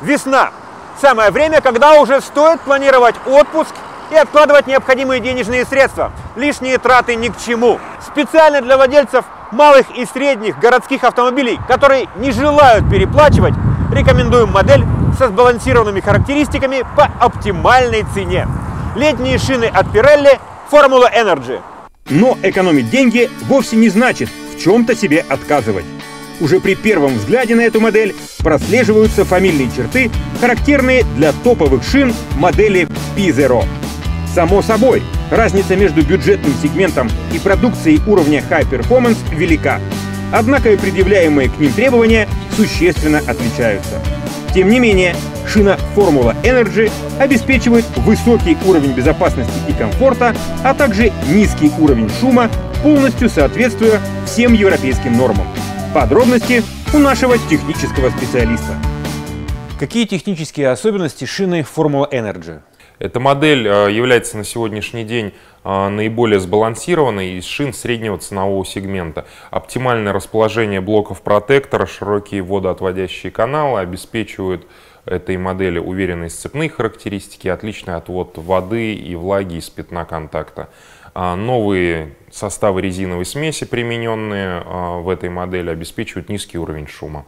Весна. Самое время, когда уже стоит планировать отпуск и откладывать необходимые денежные средства. Лишние траты ни к чему. Специально для владельцев малых и средних городских автомобилей, которые не желают переплачивать, рекомендуем модель со сбалансированными характеристиками по оптимальной цене. Летние шины от Pirelli Formula Energy. Но экономить деньги вовсе не значит в чем-то себе отказывать. Уже при первом взгляде на эту модель прослеживаются фамильные черты, характерные для топовых шин модели P0. Само собой, разница между бюджетным сегментом и продукцией уровня High Performance велика. Однако и предъявляемые к ним требования существенно отличаются. Тем не менее, шина Formula Energy обеспечивает высокий уровень безопасности и комфорта, а также низкий уровень шума, полностью соответствуя всем европейским нормам. Подробности у нашего технического специалиста. Какие технические особенности шины Formula Energy? Эта модель э, является на сегодняшний день э, наиболее сбалансированной из шин среднего ценового сегмента. Оптимальное расположение блоков протектора, широкие водоотводящие каналы обеспечивают этой модели уверенные сцепные характеристики, отличный отвод воды и влаги из пятна контакта. А, новые составы резиновой смеси, примененные в этой модели, обеспечивают низкий уровень шума.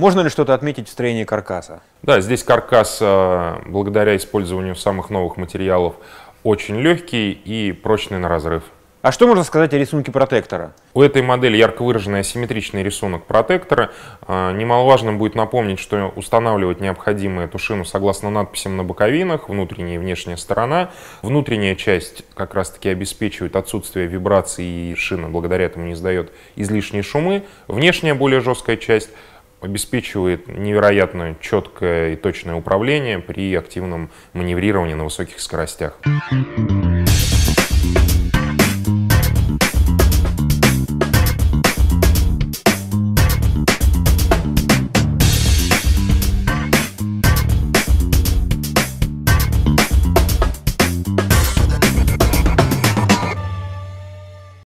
Можно ли что-то отметить в строении каркаса? Да, здесь каркас, а, благодаря использованию самых новых материалов, очень легкий и прочный на разрыв. А что можно сказать о рисунке протектора? У этой модели ярко выраженный асимметричный рисунок протектора. А, немаловажным будет напомнить, что устанавливать необходимо эту шину согласно надписям на боковинах, внутренняя и внешняя сторона. Внутренняя часть как раз-таки обеспечивает отсутствие вибраций и шина благодаря этому не издает излишние шумы. Внешняя, более жесткая часть обеспечивает невероятно четкое и точное управление при активном маневрировании на высоких скоростях.